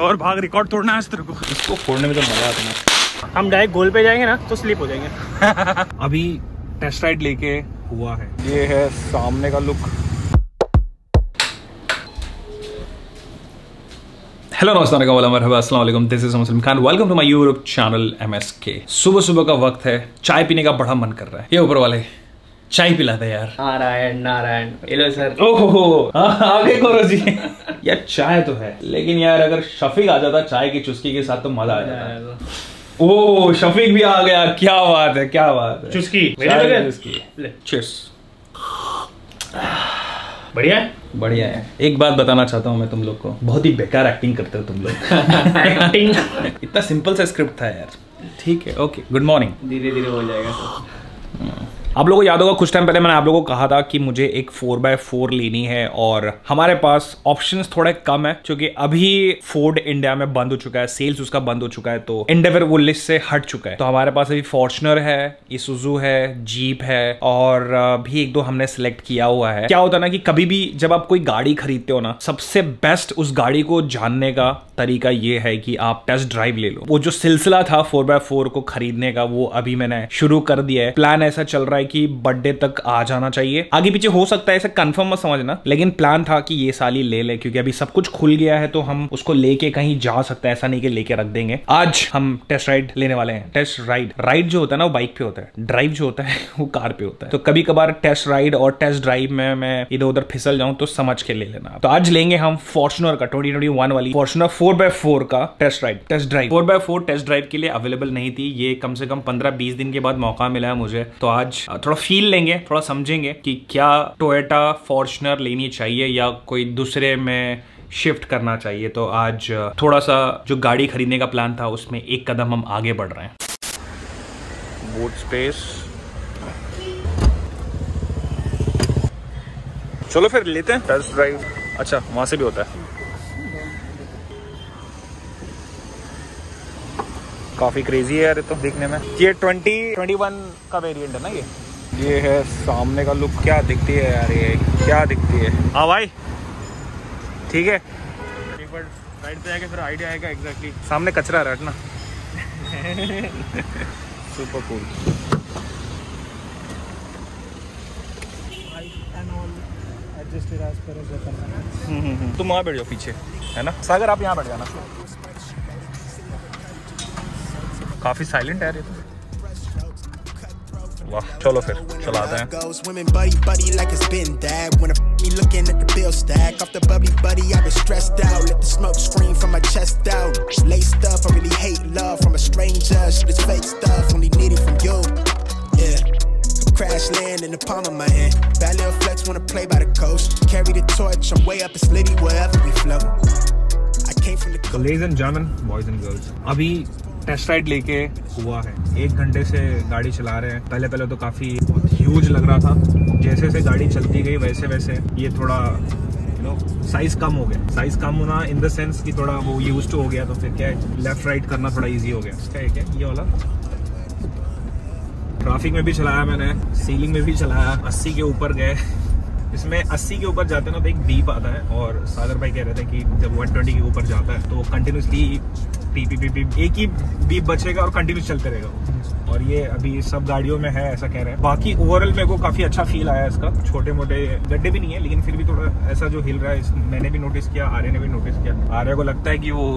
और भाग रिकॉर्ड तोड़ना है तेरे को। इसको फोड़ने में तो मज़ा आता है हम डायरेक्ट गोल पे जाएँगे ना तो स्लिप हो जाएँगे। अभी टेस्ट राइड लेके हुआ है। ये है सामने का लुक हेलो नमस्कार this is Muslim Khan welcome to my YouTube channel MSK सुबह सुबह का वक्त है चाय पीने का बड़ा मन कर रहा है। ये ऊपर वाले चाय पिला दे यार नारायण। Narayan hello sir. ओहो आगे करो जी। यार चाय तो है। लेकिन यार अगर शफीक आ जाता चाय की चुस्की के साथ तो मज़ा आ जाता। ओ शफीक भी आ गया। क्या बात है क्या बात है। चुस्की। बढ़िया है? बढ़िया है। एक बात बताना चाहता हूँ मैं तुम लोग को। बहुत ही बेकार एक्टिंग करते हो तुम लोग। एक्टिंग इतना सिंपल सा स्क्रिप्ट था यार। ठीक है ओके गुड मॉर्निंग धीरे धीरे हो जाएगा। आप लोगों को याद होगा, कुछ टाइम पहले मैंने आप लोगों को कहा था कि मुझे एक फोर बाय फोर लेनी है और हमारे पास ऑप्शंस थोड़े कम है, क्योंकि अभी फोर्ड इंडिया में बंद हो चुका है सेल्स उसका बंद हो चुका है तो इंडेवर वो लिस्ट से हट चुका है। तो हमारे पास अभी फॉर्चुनर है इसुजू है जीप है और भी एक दो हमने सिलेक्ट किया हुआ है। क्या होता है ना कि कभी भी जब आप कोई गाड़ी खरीदते हो ना, सबसे बेस्ट उस गाड़ी को जानने का तरीका ये है कि आप टेस्ट ड्राइव ले लो। वो जो सिलसिला था फोर बाय फोर को खरीदने का, वो अभी मैंने शुरू कर दिया है। प्लान ऐसा चल रहा है कि बर्थडे तक आ जाना चाहिए। आगे पीछे हो सकता है ऐसे कंफर्म मत समझना। लेकिन प्लान था कि ये साल ही ले ले, क्योंकि अभी सब कुछ खुल गया है तो हम उसको लेके कहीं जा सकते हैं। ऐसा नहीं कि लेके रख देंगे। आज हम टेस्ट राइड लेने वाले हैं। टेस्ट राइड राइड जो होता है ना, वो बाइक पे होता है। ड्राइव जो होता है, वो कार पे होता है। तो कभी कभार टेस्ट राइड और टेस्ट ड्राइव में मैं इधर उधर फिसल जाऊँ तो समझ के ले लेना। तो आज लेंगे हम फॉर्चुनर का 2021 वाली फॉर्चुनर 4x4 का test ride test drive 4x4 test drive के लिए अवेलेबल नहीं थी। ये कम से कम 15-20 दिन के बाद मौका मिला है मुझे। तो आज थोड़ा फील लेंगे थोड़ा समझेंगे कि क्या टोयोटा फॉर्चुनर लेनी चाहिए या कोई दूसरे में शिफ्ट करना चाहिए। तो आज थोड़ा सा जो गाड़ी खरीदने का प्लान था उसमें एक कदम हम आगे बढ़ रहे हैं। बूट स्पेस चलो फिर लेते हैं। टेस्ट ड्राइव अच्छा वहाँ से भी होता है। काफ़ी क्रेजी है यार तो देखने में। ये 20 21 का वेरिएंट है ना ये? ये है सामने का लुक। क्या दिखती है यार ये? क्या दिखती है? हाँ भाई। ठीक है। एक बार राइड पे जाके फिर आइडिया आएगा एग्जैक्टली सामने कचरा हटना सुपर कूल तुम वहाँ बैठ जाओ पीछे है ना? सागर आप यहाँ बैठ जाना। काफ़ी साइलेंट है ये तो। वाह चलो फिर चलाते हैं goes women buddy buddy like it's been that when a me looking at the bill stack off the bubbly buddy I've been stressed out let the smoke scream from my chest out laced up I really hate love from a stranger shit is fake stuff only need it from you yeah crash land in the palm of my hand bad little flex wanna play by the coast carry the torch I'm way up it's litty wherever we flow I came from the तो ladies and German boys and girls अभी test ride लेके हुआ है। एक घंटे से गाड़ी चला रहे हैं। पहले पहले तो काफ़ी बहुत ह्यूज लग रहा था। जैसे जैसे गाड़ी चलती गई, वैसे वैसे ये थोड़ा यू नो साइज़ कम हो गया। साइज़ कम होना इन द सेंस कि थोड़ा वो यूज़ हो गया तो फिर क्या है? लेफ़्ट राइट करना थोड़ा इजी हो गया। क्या है, ये वाला। ट्रैफ़िक में भी चलाया मैंने सीलिंग में भी चलाया। 80 के ऊपर गए। इसमें 80 के ऊपर जाते हैं ना तो एक बीप आता है। और सागर भाई कह रहे थे कि जब 120 के ऊपर जाता है तो कंटिन्यूसली पी पी पी पी एक ही बीप बचेगा और कंटिन्यू चलते रहेगा और ये अभी सब गाड़ियों में है, ऐसा कह रहे हैं। बाकी ओवरऑल मेरे को काफ़ी अच्छा फील आया इसका। छोटे मोटे गड्ढे भी नहीं है, लेकिन फिर भी थोड़ा ऐसा जो हिल रहा है मैंने भी नोटिस किया, आर्य ने भी नोटिस किया। आर्य को लगता है कि वो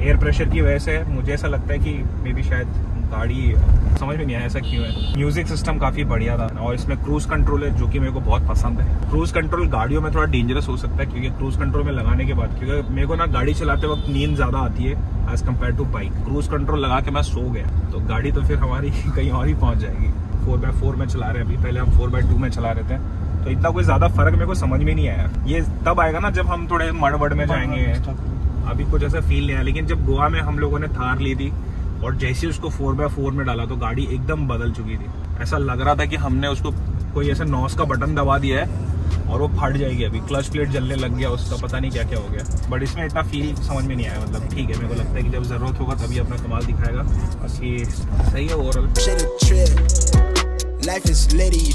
एयर प्रेशर की वजह से। मुझे ऐसा लगता है कि मे बी शायद गाड़ी समझ में नहीं आया ऐसा क्यों है। म्यूज़िक सिस्टम काफ़ी बढ़िया था और इसमें क्रूज कंट्रोल है जो कि मेरे को बहुत पसंद है। क्रूज कंट्रोल गाड़ियों में थोड़ा डेंजरस हो सकता है क्योंकि क्रूज कंट्रोल में लगाने के बाद क्योंकि मेरे को ना गाड़ी चलाते वक्त नींद ज़्यादा आती है as compare to bike cruise control लगा के मैं सो गया तो गाड़ी तो फिर हमारी कहीं और ही पहुँच जाएगी। फोर बाय फोर में चला रहे हैं अभी पहले हम फोर बाय टू में चला रहे थे तो इतना कोई ज़्यादा फ़र्क मेरे को समझ में नहीं आया। ये तब आएगा ना जब हम थोड़े मड़बड़ में जाएँगे। अभी कुछ ऐसा फील नहीं आया लेकिन जब गोवा में हम लोगों ने थार ली थी और जैसे उसको फोर बाय फोर में डाला तो गाड़ी एकदम बदल चुकी थी। ऐसा लग रहा था कि हमने उसको कोई ऐसा नॉस का बटन दबा दिया है और वो फट जाएगी अभी। क्लच प्लेट जलने लग गया उसका पता नहीं क्या क्या हो गया। बट इसमें इतना फील समझ में नहीं आया मतलब ठीक है मेरे को लगता है कि जब ज़रूरत होगा तभी अपना कमाल दिखाएगा। बाकी सही है overall shit a trip life is litty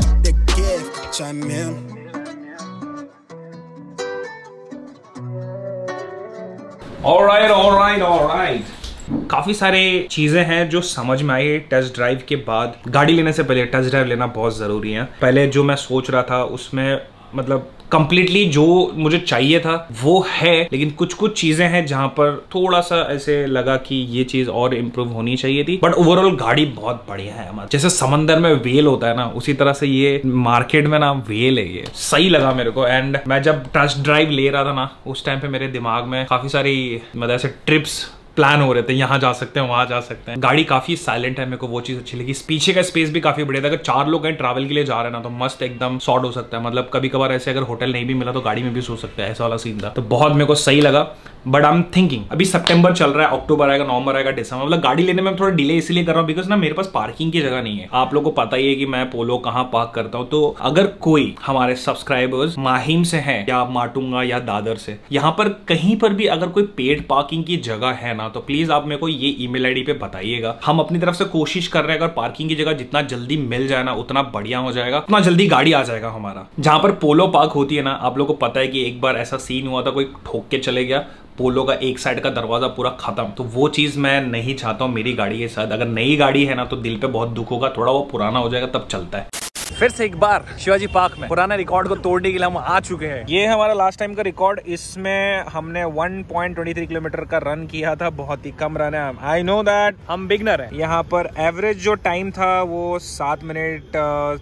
काफ़ी सारे चीज़ें हैं जो समझ में आई टेस्ट ड्राइव के बाद गाड़ी लेने से पहले टेस्ट ड्राइव लेना बहुत ज़रूरी है। पहले जो मैं सोच रहा था, उसमें मतलब कंप्लीटली जो मुझे चाहिए था, वो है, लेकिन कुछ कुछ चीज़ें हैं जहाँ पर थोड़ा सा ऐसे लगा कि ये चीज़ और इम्प्रूव होनी चाहिए थी। बट ओवरऑल गाड़ी बहुत बढ़िया है हमारा। जैसे समंदर में वेल होता है ना, उसी तरह से ये मार्केट में ना वेल है ये। सही लगा मेरे को। एंड मैं जब टेस्ट ड्राइव ले रहा था ना, उस टाइम पे मेरे दिमाग में काफ़ी सारी मतलब ऐसे ट्रिप्स प्लान हो रहे थे, यहाँ जा सकते हैं, वहाँ जा सकते हैं। गाड़ी काफ़ी साइलेंट है, मेरे को वो चीज़ अच्छी लगी। पीछे का स्पेस भी काफ़ी बढ़िया था। अगर चार लोग हैं ट्रैवल के लिए जा रहे हैं ना तो मस्त एकदम शॉर्ट हो सकता है। मतलब कभी कभार ऐसे अगर होटल नहीं भी मिला तो गाड़ी में भी सो सकता है, ऐसा वाला सीन था। तो बहुत मेरे को सही लगा। बट आई एम थिंकिंग अभी सितंबर चल रहा है अक्टूबर आएगा नवंबर आएगा दिसंबर मतलब गाड़ी लेने में थोड़ा डिले इसलिए कर रहा हूँ बिकॉज़ ना मेरे पास पार्किंग की जगह नहीं है। आप लोग को पता ही है कि मैं पोलो कहाँ पार्क करता हूँ। तो अगर कोई हमारे सब्सक्राइबर्स माहिम से हैं, या माटुंगा या दादर से, यहाँ पर कहीं पर भी अगर कोई पेड पार्किंग की जगह है ना तो प्लीज़ आप मेरे को ये ईमेल आईडी पे बताइएगा। हम अपनी तरफ़ से कोशिश कर रहे हैं, अगर पार्किंग की जगह जितना जल्दी मिल जाए ना, उतना बढ़िया हो जाएगा, उतना जल्दी गाड़ी आ जाएगा हमारा। जहाँ पर पोलो पार्क होती है ना, आप लोग को पता है कि एक बार ऐसा सीन हुआ था, कोई ठोक के चले गया पोलो का एक साइड का दरवाज़ा पूरा खत्म। तो वो चीज़ मैं नहीं चाहता हूँ मेरी गाड़ी के साथ अगर नई गाड़ी है ना तो दिल पे बहुत दुख होगा, थोड़ा वो पुराना हो जाएगा, तब चलता है। फिर से एक बार शिवाजी पार्क में। पुराने रिकॉर्ड को तोड़ने के लिए हम आ चुके हैं। ये है हमारा लास्ट टाइम का रिकॉर्ड इसमें हमने 1.23 किलोमीटर का रन किया था बहुत ही कम रन है। आई नो दैट हम बिगनर हैं। यहाँ पर एवरेज जो टाइम था वो सात मिनट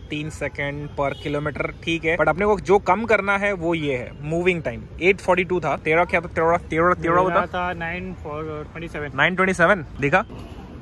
तीन सेकेंड पर किलोमीटर ठीक है। बट अपने को जो कम करना है वो ये है मूविंग टाइम 842 था। तेरह क्या था? तेरह तेरह तेरह होता? नाइन ट्वेंटी सेवन 927 दिखा?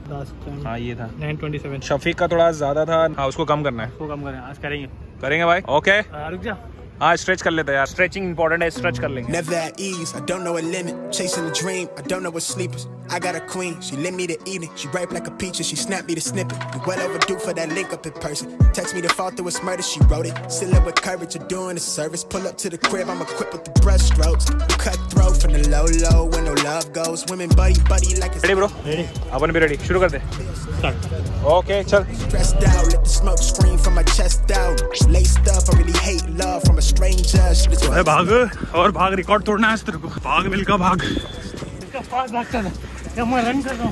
लास्ट हाँ ये था। नाइन ट्वेंटी सेवन शफीक का थोड़ा ज़्यादा था। हाँ उसको कम करना है। उसको कम करें आज करेंगे। करेंगे भाई। ओके रुक जा। हाँ स्ट्रेच कर लेते हैं यार स्ट्रेचिंग इंपॉर्टेंट है स्ट्रेच कर लेंगे Never at ease, I don't know a limit. Chasing a dream, I don't know what sleepers. I got a queen, she lit me to eat it. She ripe like a peach and she snapped me to snippet. We well overdue for that link up in person. Text me to fall through a murder, she wrote it. Still up with courage, you're doing a service. Pull up to the crib, I'm equipped with the brush strokes. Cutthroat from the low low, when no love goes. Women buddy buddy like it's ready bro ready अपन भी ready शुरू कर they start okay चल stressed out. Let the smoke scream from my chest out. Laced up, I really hate love from a stranger. Shit is अरे भाग। और भाग record तोड़ना है तेरे को। भाग मिलका भाग। इसका फास्ट भागता था या मैं रन कर रहा हूँ।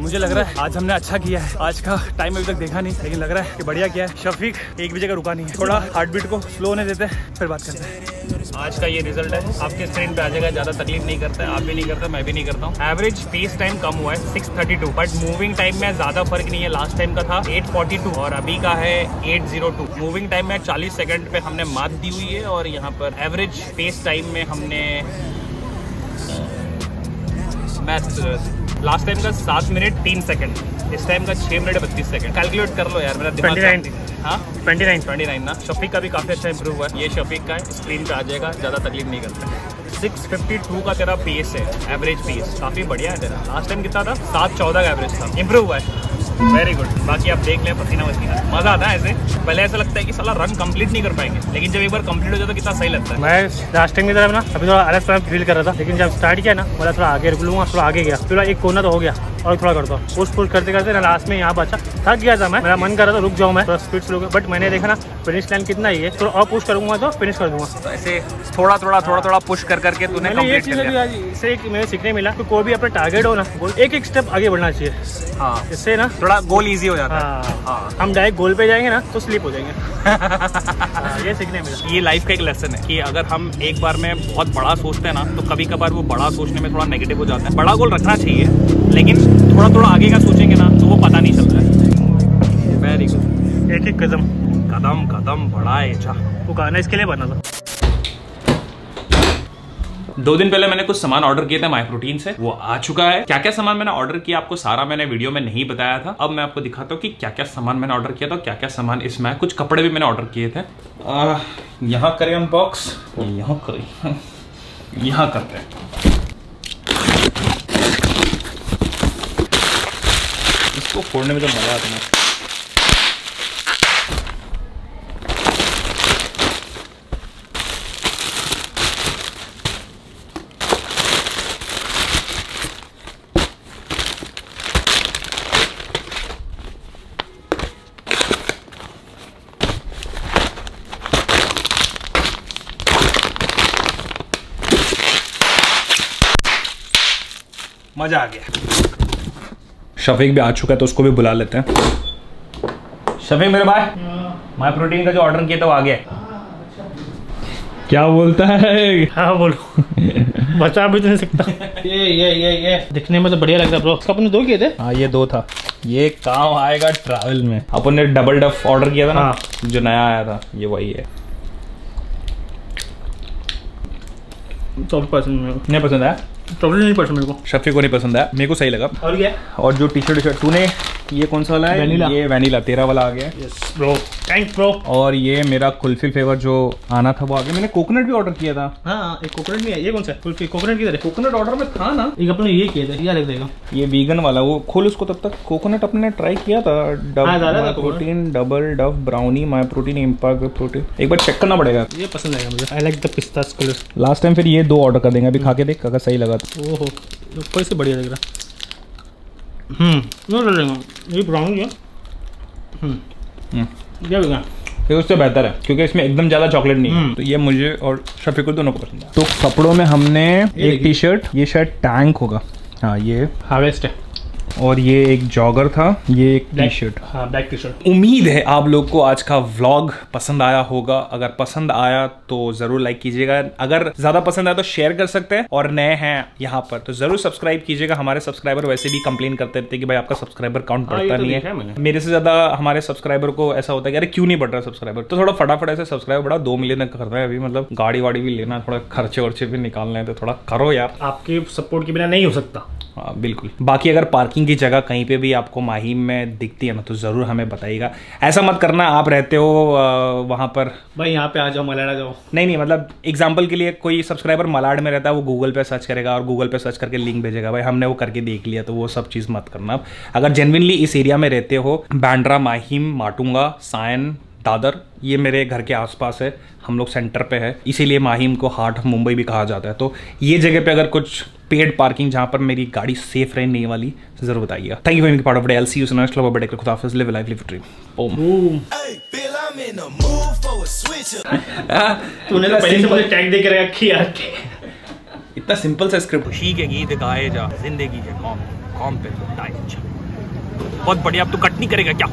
मुझे लग रहा है आज हमने अच्छा किया है। आज का टाइम अभी तक देखा नहीं, लेकिन लग रहा है कि बढ़िया किया है। शफीक, एक भी जगह रुका नहीं है। थोड़ा हार्ट बीट को स्लो होने देते हैं, फिर बात करते हैं। आज का ये रिज़ल्ट है, आपके स्क्रीन पे आ जाएगा, ज़्यादा तकलीफ़ नहीं करता है, आप भी नहीं करते, मैं भी नहीं करता हूँ। एवरेज पेस टाइम कम हुआ है 632 बट मूविंग टाइम में ज़्यादा फ़र्क नहीं है। लास्ट टाइम का था 842 और अभी का है 802 मूविंग टाइम में 40 सेकंड पे हमने मात दी हुई है और यहाँ पर एवरेज पेस टाइम में हमने मैथ लास्ट टाइम का सात मिनट तीन सेकंड इस टाइम का छह मिनट बत्तीस सेकंड कैलकुलेट कर लो यार मेरा ट्वेंटी नाइन हाँ? ट्वेंटी नाइन ट्वेंटी नाइन ना? शफीक का भी काफ़ी अच्छा इंप्रूव हुआ है। ये शफीक का है स्क्रीन पे आ जाएगा ज़्यादा तकलीफ़ नहीं करता। सिक्स फिफ्टी टू का तेरा पेस है एवरेज पेस काफ़ी बढ़िया है तेरा। लास्ट टाइम कितना था? सात चौदह का एवरेज था। इंप्रूव हुआ है। वेरी गुड बाकी आप देख ले, पसीना वसीना। मज़ा आता है ऐसे। पहले ऐसा लगता है कि साला रन कंप्लीट नहीं कर पाएँगे। लेकिन जब एक बार कंप्लीट हो जाए तो कितना सही लगता है। मैं लास्टिंग में की तरफ़ ना, अभी थोड़ा अलग फील कर रहा था, लेकिन जब स्टार्ट किया ना, बोला थोड़ा आगे रुक लूँगा, थोड़ा आगे गया। थोड़ा एक कोना तो हो गया। और थोड़ा करता हूँ। पुश पुश करते करते ना लास्ट में यहाँ बचा। थक गया था मैं। मेरा मन कर रहा था रुक जाऊँ मैं। थोड़ा स्पीड से रुक बट मैंने देखा ना फिनिश लाइन कितना ही है। थोड़ा और पुश करूँगा तो फिनिश कर दूँगा। तो ऐसे थोड़ा थोड़ा थोड़ा थोड़ा पुश कर करके तूने मैंने ये चीज़ अभी आज इससे एक मेरे सीखने मिला कि कोई भी अपना टारगेट हो ना गोल एक एक स्टेप आगे बढ़ना चाहिए। हाँ। इससे ना थोड़ा गोल इजी हो जाता है। हाँ। हाँ। हम डायरेक्ट गोल पे जाएँगे ना तो स्लिप हो जाएँगे। हाँ, ये सीखने मिला। ये लाइफ का एक लेसन है कि अगर हम एक बार में बहुत बड़ा सोचते हैं ना तो कभी कभार वो बड़ा सोचने में थोड़ा नेगेटिव हो जाता है। बड़ा गोल रखना चाहिए लेकिन थोड़ा थोड़ा आगे का सोचेंगे ना तो वो पता नहीं चलता है। वेरी गुड एक एक कदम। कदम कदम बढ़ाए जा। वो गाना इसके लिए बना था। दो दिन पहले मैंने कुछ सामान ऑर्डर किए थे माई प्रोटीन से। वो आ चुका है। क्या क्या सामान मैंने ऑर्डर किया आपको सारा मैंने वीडियो में नहीं बताया था। अब मैं आपको दिखाता हूँ कि क्या क्या सामान मैंने ऑर्डर किया था क्या क्या सामान इसमें है। कुछ कपड़े भी मैंने ऑर्डर किए थे। यहाँ करें अनबॉक्स यहाँ करें। यहाँ करते हैं। इसको फोड़ने में तो मज़ा आता है मज़ा आ गया। शफीक भी आ चुका है तो उसको भी बुला लेते हैं। शफीक मेरे भाई? माई प्रोटीन का जो ऑर्डर किया था वो आ गया। क्या बोलता है? हाँ बोलो। बचा भी तो नहीं सकता। ये ये ये ये। दिखने में तो बढ़िया लग रहा है ब्रो अपने दो किए थे? हाँ ये दो था। ये काम आएगा ट्रैवल में। अपन ने डबल डफ ऑर्डर किया था ना हाँ। जो नया आया था ये वही है। मेरे को नहीं पसंद आया? चौबीस नहीं परसेंट मेरे को। शफी को नहीं पसंद आया मेरे को सही लगा। और क्या और जो टी शर्ट शर्ट तूने ये कौन सा वाला है? Vanilla। ये वैनिला तेरा वाला आ गया। यस ब्रो थैंक्स ब्रो और ये मेरा कुल्फी फ्लेवर जो आना था वो आ गया। मैंने कोकोनट भी ऑर्डर किया था। हाँ एक कोकोनट नहीं है। ये कौन सा कुल्फी। कोकोनट किधर है? कोकोनट ऑर्डर में था ना। एक अपने ये किए थे। क्या लग देगा ये वीगन वाला वो खोल उसको तब तक। कोकोनट अपने ट्राई किया था। हाँ। Protein double dub brownie my protein impact protein एक बार चेक करना पड़ेगा। ये पसंद आएगा मुझे। I like the pistas colour last time फिर ये दो ऑर्डर कर देंगे। अभी खा के देख अगर सही लगा तो ओहो ऊपर से बढ़िया लग रहा। हम्म। ये ले लेंगे ये ब्राउन है हम्म। क्या लगा? ये उससे बेहतर है क्योंकि इसमें एकदम ज़्यादा चॉकलेट नहीं है। हम्म। तो ये मुझे और शफीकुल दोनों को पसंद है। तो कपड़ों में हमने एक टी शर्ट ये शर्ट टैंक होगा। हाँ ये हार्वेस्ट है। और ये एक जॉगर था ये एक टी शर्ट हाँ ब्लैक टी शर्ट उम्मीद है आप लोग को आज का व्लॉग पसंद आया होगा। अगर पसंद आया तो ज़रूर लाइक कीजिएगा। अगर ज़्यादा पसंद आया तो शेयर कर सकते हैं और नए हैं यहाँ पर। तो ज़रूर सब्सक्राइब कीजिएगा। हमारे सब्सक्राइबर वैसे भी कंप्लेन करते रहते कि भाई आपका सब्सक्राइबर काउंट हाँ, बढ़ता तो नहीं है। मेरे से ज़्यादा हमारे सब्सक्राइबर को ऐसा होता है कि अरे क्यों नहीं बढ़ रहा सब्सक्राइबर तो थोड़ा फटाफट ऐसे सब्सक्राइबर बढ़ा दो मिलियन तक कर रहे हैं अभी मतलब गाड़ी वाड़ी भी लेना थोड़ा खर्चे वर्चे भी निकालने हैं तो थोड़ा करो यार। आपके सपोर्ट के बिना नहीं हो सकता। बिल्कुल। बाकी अगर पार्किंग की जगह कहीं पे भी आपको माहिम में दिखती है ना तो ज़रूर हमें बताइएगा। ऐसा मत करना आप रहते हो वहाँ पर। भाई यहाँ पे आ जाओ मलाड़ा जाओ। नहीं नहीं मतलब एग्ज़ाम्पल के लिए कोई सब्सक्राइबर मलाड में रहता है वो गूगल पे सर्च करेगा और गूगल पे सर्च करके लिंक भेजेगा। भाई हमने वो करके देख लिया तो वो सब चीज़ मत करना। आप अगर जेनविनली इस एरिया में रहते हो बैंड्रा माहिम माटुंगा सायन दादर ये मेरे घर के आसपास है। हम लोग सेंटर पे है। इसीलिए माहिम को हार्ट ऑफ़ मुंबई भी कहा जाता है। तो ये जगह पे अगर कुछ पेड पार्किंग जहाँ पर मेरी गाड़ी सेफ़ रहने वाली तो ज़रूर बताइएगा। Thank you for part of day L C U सुनाश club बड़े खुदा हाफिज लिव लाइफ लिव ड्रीम ओम. तूने तो पहले से मुझे टैग दे के रखी यार? इतना सिंपल सा स्क्रिप्ट खुशी के गीत गाए जा। ज़िंदगी के कॉम कॉम पे लुटाए जा बहुत बढ़िया अब तो कट नहीं करेगा क्या?